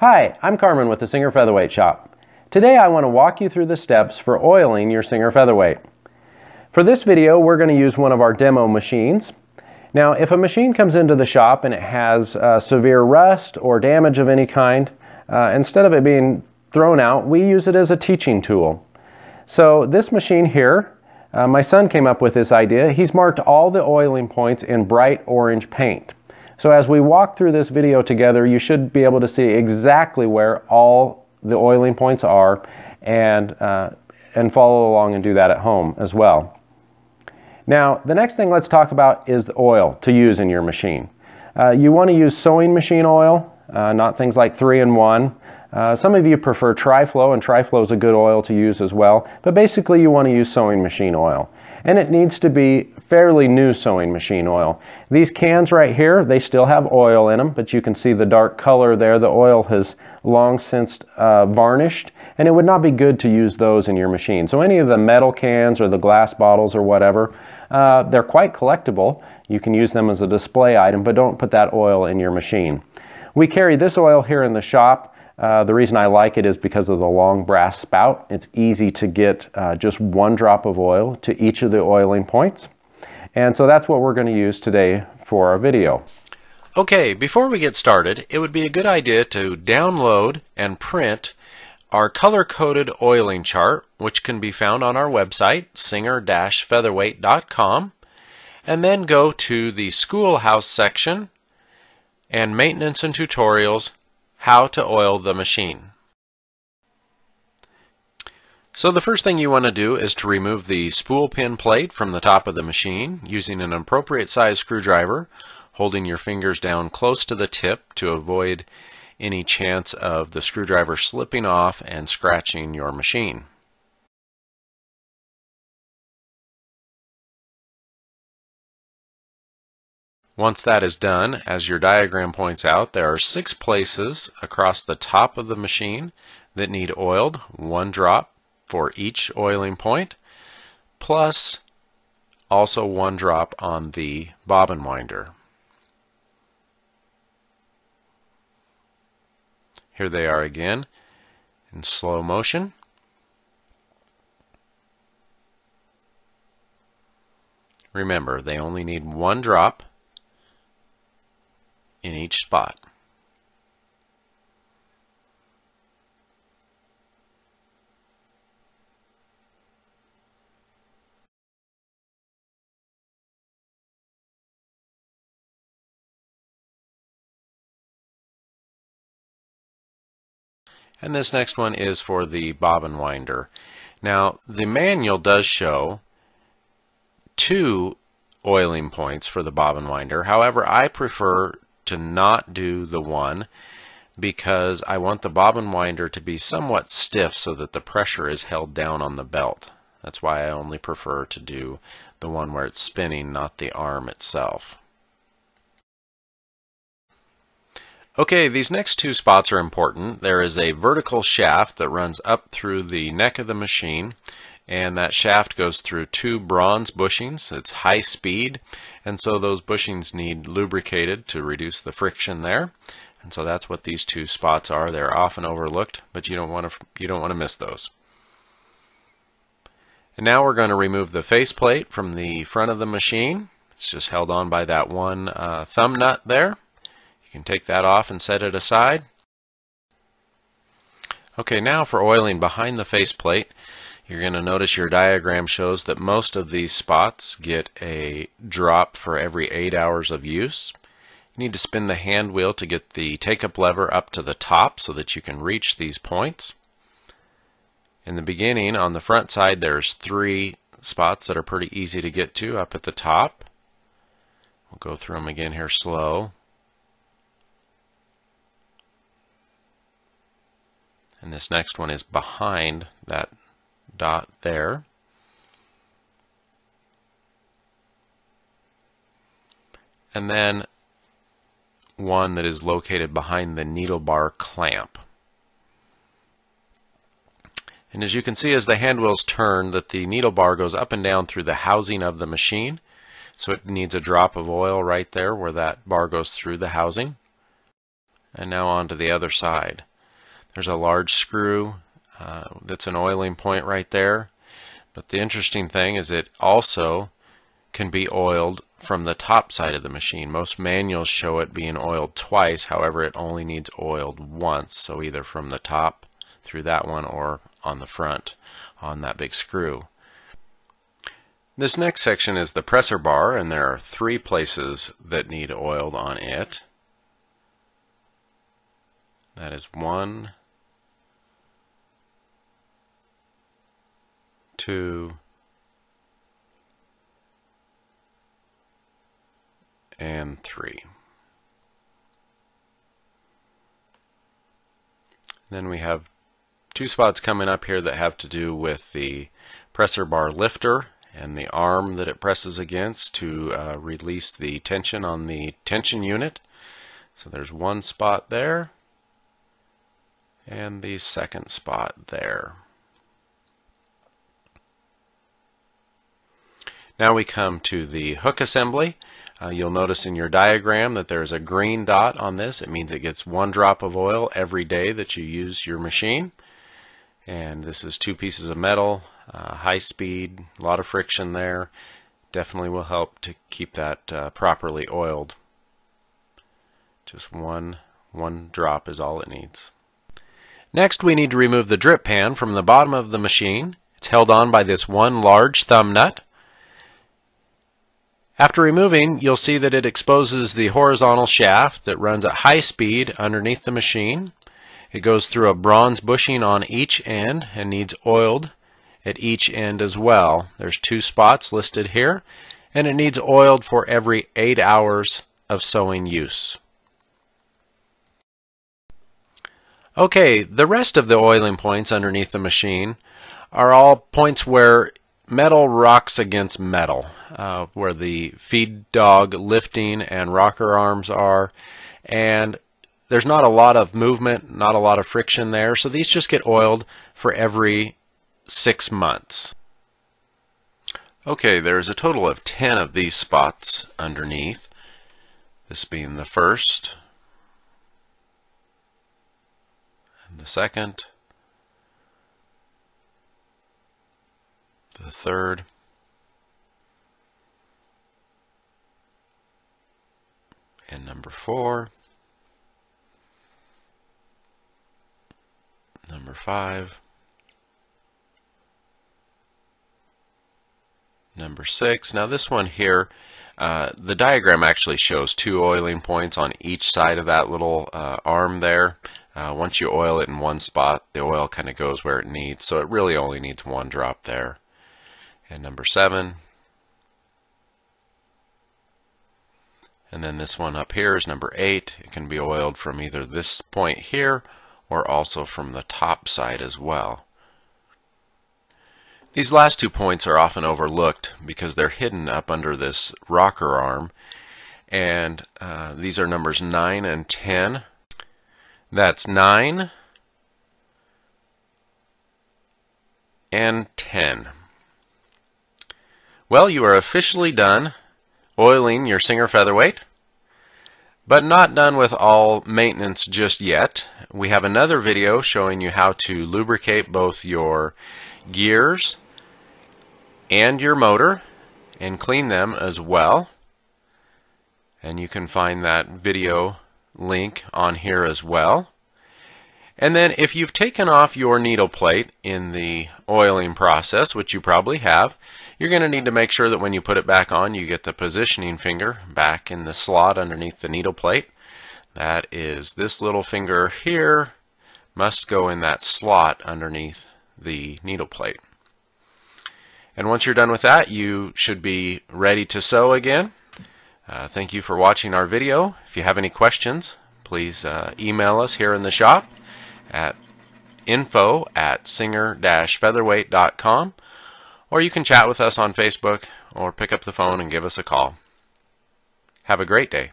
Hi, I'm Carmon with the Singer Featherweight Shop. Today I want to walk you through the steps for oiling your Singer Featherweight. For this video we're going to use one of our demo machines. Now if a machine comes into the shop and it has uh, severe rust or damage of any kind, uh, instead of it being thrown out, we use it as a teaching tool. So this machine here, uh, my son came up with this idea. He's marked all the oiling points in bright orange paint. So as we walk through this video together, you should be able to see exactly where all the oiling points are and, uh, and follow along and do that at home as well. Now, the next thing let's talk about is the oil to use in your machine. Uh, you want to use sewing machine oil, uh, not things like 3-in-1. Uh, some of you prefer Triflow, and Triflow is a good oil to use as well, but basically you want to use sewing machine oil. And it needs to be fairly new sewing machine oil. These cans right here, they still have oil in them, but you can see the dark color there. The oil has long since uh, varnished, and it would not be good to use those in your machine. So any of the metal cans or the glass bottles or whatever, uh, they're quite collectible. You can use them as a display item, but don't put that oil in your machine. We carry this oil here in the shop. Uh, the reason I like it is because of the long brass spout. It's easy to get uh, just one drop of oil to each of the oiling points. And so that's what we're going to use today for our video. Okay, before we get started, it would be a good idea to download and print our color-coded oiling chart, which can be found on our website, singer-featherweight.com, and then go to the Schoolhouse section and Maintenance and Tutorials, How to Oil the Machine. So the first thing you want to do is to remove the spool pin plate from the top of the machine using an appropriate size screwdriver, holding your fingers down close to the tip to avoid any chance of the screwdriver slipping off and scratching your machine. Once that is done, as your diagram points out, there are six places across the top of the machine that need oiled, one drop for each oiling point, plus also one drop on the bobbin winder. Here they are again in slow motion. Remember, they only need one drop in each spot. And this next one is for the bobbin winder. Now, the manual does show two oiling points for the bobbin winder. However, I prefer to not do the one because I want the bobbin winder to be somewhat stiff so that the pressure is held down on the belt. That's why I only prefer to do the one where it's spinning, not the arm itself. Okay, these next two spots are important. There is a vertical shaft that runs up through the neck of the machine and that shaft goes through two bronze bushings. It's high speed and so those bushings need lubricated to reduce the friction there. And so that's what these two spots are. They're often overlooked, but you don't want to you don't want to miss those. And now we're going to remove the faceplate from the front of the machine. It's just held on by that one uh, thumb nut there. You can take that off and set it aside. Okay, now for oiling behind the faceplate, you're going to notice your diagram shows that most of these spots get a drop for every 8 hours of use. You need to spin the hand wheel to get the take-up lever up to the top so that you can reach these points. In the beginning, on the front side, there's three spots that are pretty easy to get to up at the top. We'll go through them again here slow. And this next one is behind that dot there. And then one that is located behind the needle bar clamp. And as you can see as the hand wheels turn that the needle bar goes up and down through the housing of the machine. So it needs a drop of oil right there where that bar goes through the housing. And now on to the other side. There's a large screw uh, that's an oiling point right there. But the interesting thing is it also can be oiled from the top side of the machine. Most manuals show it being oiled twice, however it only needs oiled once, so either from the top through that one or on the front on that big screw. This next section is the presser bar and there are three places that need oiled on it. That is one, two, and 3. Then we have two spots coming up here that have to do with the presser bar lifter and the arm that it presses against to uh, release the tension on the tension unit. So there's one spot there and the second spot there. Now we come to the hook assembly. Uh, you'll notice in your diagram that there's a green dot on this. It means it gets one drop of oil every day that you use your machine. And this is two pieces of metal, uh, high speed, a lot of friction there. Definitely will help to keep that uh, properly oiled. Just one, one drop is all it needs. Next we need to remove the drip pan from the bottom of the machine. It's held on by this one large thumb nut. After removing, you'll see that it exposes the horizontal shaft that runs at high speed underneath the machine. It goes through a bronze bushing on each end and needs oiled at each end as well. There's two spots listed here, and it needs oiled for every 8 hours of sewing use. Okay, the rest of the oiling points underneath the machine are all points where metal rocks against metal, uh, where the feed dog lifting and rocker arms are. And there's not a lot of movement, not a lot of friction there. So these just get oiled for every six months. Okay, there's a total of 10 of these spots underneath. This being the first, and the second, the third, and number four, number five, number six. Now this one here, uh, the diagram actually shows two oiling points on each side of that little uh, arm there. Uh, once you oil it in one spot, the oil kind of goes where it needs, so it really only needs one drop there and number seven. And then this one up here is number eight. It can be oiled from either this point here or also from the top side as well. These last two points are often overlooked because they're hidden up under this rocker arm. And uh, these are numbers 9 and 10. That's 9 and 10. Well, you are officially done oiling your Singer Featherweight, but not done with all maintenance just yet. We have another video showing you how to lubricate both your gears and your motor and clean them as well. And you can find that video link on here as well. And then if you've taken off your needle plate in the oiling process, which you probably have, you're going to need to make sure that when you put it back on, you get the positioning finger back in the slot underneath the needle plate. That is this little finger here must go in that slot underneath the needle plate. And once you're done with that, you should be ready to sew again. Uh, thank you for watching our video. If you have any questions, please uh, email us here in the shop at info at singer-featherweight.com or you can chat with us on Facebook or pick up the phone and give us a call. Have a great day.